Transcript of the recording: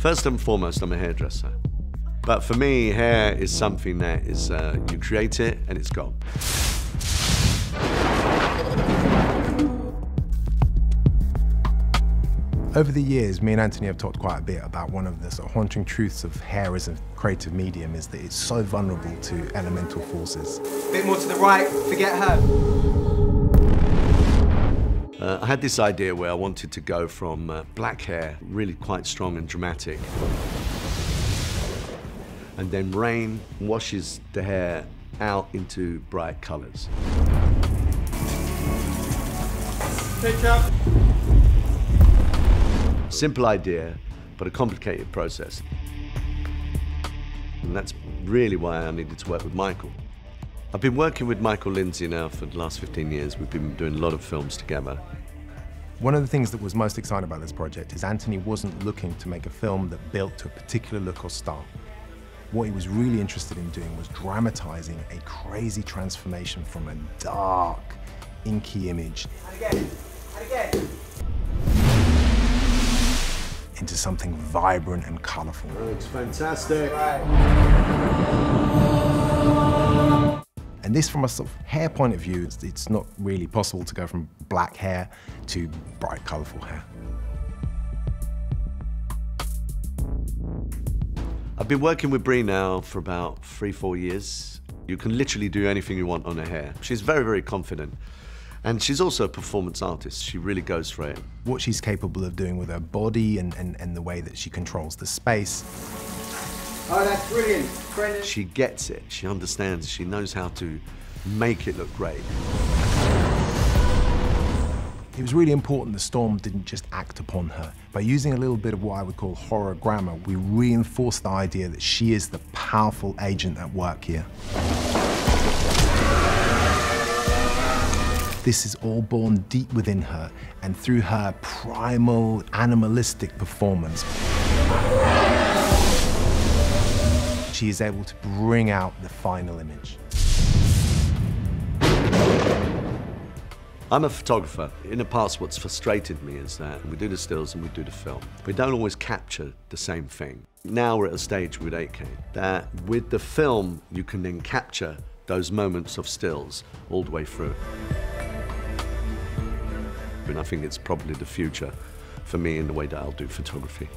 First and foremost, I'm a hairdresser. But for me, hair is something that is, uh, you create it and it's gone. Over the years, me and Anthony have talked quite a bit about one of the sort of haunting truths of hair as a creative medium is that it's so vulnerable to elemental forces. A Bit more to the right, forget her. Uh, I had this idea where I wanted to go from uh, black hair, really quite strong and dramatic, and then rain washes the hair out into bright colours. Ketchup. Simple idea, but a complicated process. And that's really why I needed to work with Michael. I've been working with Michael Lindsay now for the last 15 years. We've been doing a lot of films together. One of the things that was most exciting about this project is Anthony wasn't looking to make a film that built to a particular look or style. What he was really interested in doing was dramatizing a crazy transformation from a dark, inky image And again, and again. into something vibrant and colorful. it's fantastic. And this, from a sort of hair point of view, it's, it's not really possible to go from black hair to bright, colorful hair. I've been working with Bre now for about three, four years. You can literally do anything you want on her hair. She's very, very confident. And she's also a performance artist. She really goes for it. What she's capable of doing with her body and, and, and the way that she controls the space. Oh, that's brilliant. Brendan. She gets it. She understands. She knows how to make it look great. It was really important the storm didn't just act upon her. By using a little bit of what I would call horror grammar, we reinforced the idea that she is the powerful agent at work here. This is all born deep within her and through her primal, animalistic performance. She is able to bring out the final image. I'm a photographer. In the past, what's frustrated me is that we do the stills and we do the film. We don't always capture the same thing. Now we're at a stage with 8K that with the film, you can then capture those moments of stills all the way through. And I think it's probably the future for me in the way that I'll do photography.